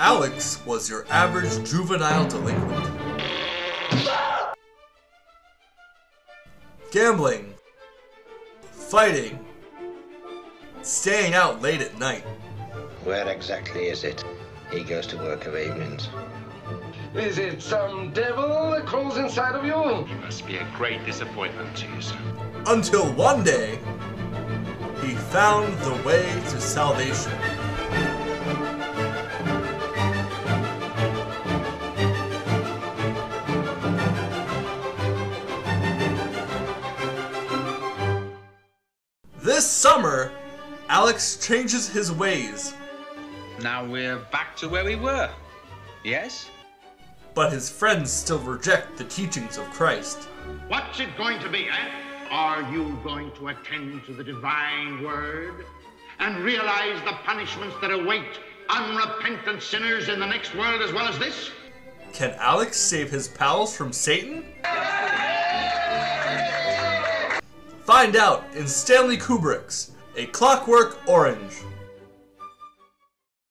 Alex was your average juvenile delinquent. Gambling, fighting, staying out late at night. Where exactly is it? He goes to work of evenings. Is it some devil that crawls inside of you? He must be a great disappointment to you, sir. Until one day, he found the way to salvation. This summer, Alex changes his ways, Now we're back to where we were. Yes? but his friends still reject the teachings of Christ. What's it going to be, eh? Are you going to attend to the divine word and realize the punishments that await unrepentant sinners in the next world as well as this? Can Alex save his pals from Satan? Find out in Stanley Kubrick's A Clockwork Orange.